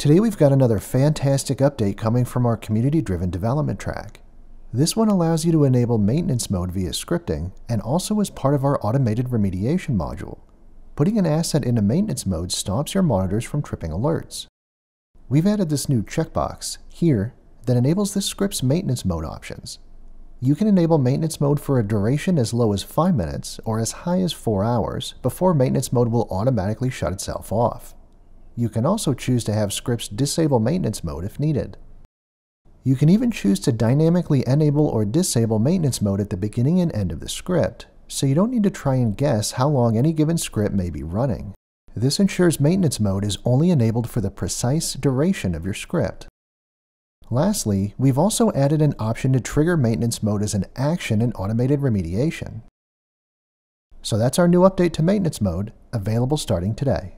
Today we've got another fantastic update coming from our community-driven development track. This one allows you to enable maintenance mode via scripting and also as part of our automated remediation module. Putting an asset into maintenance mode stops your monitors from tripping alerts. We've added this new checkbox here that enables this script's maintenance mode options. You can enable maintenance mode for a duration as low as 5 minutes or as high as 4 hours before maintenance mode will automatically shut itself off. You can also choose to have scripts disable maintenance mode if needed. You can even choose to dynamically enable or disable maintenance mode at the beginning and end of the script, so you don't need to try and guess how long any given script may be running. This ensures maintenance mode is only enabled for the precise duration of your script. Lastly, we've also added an option to trigger maintenance mode as an action in automated remediation. So that's our new update to maintenance mode, available starting today.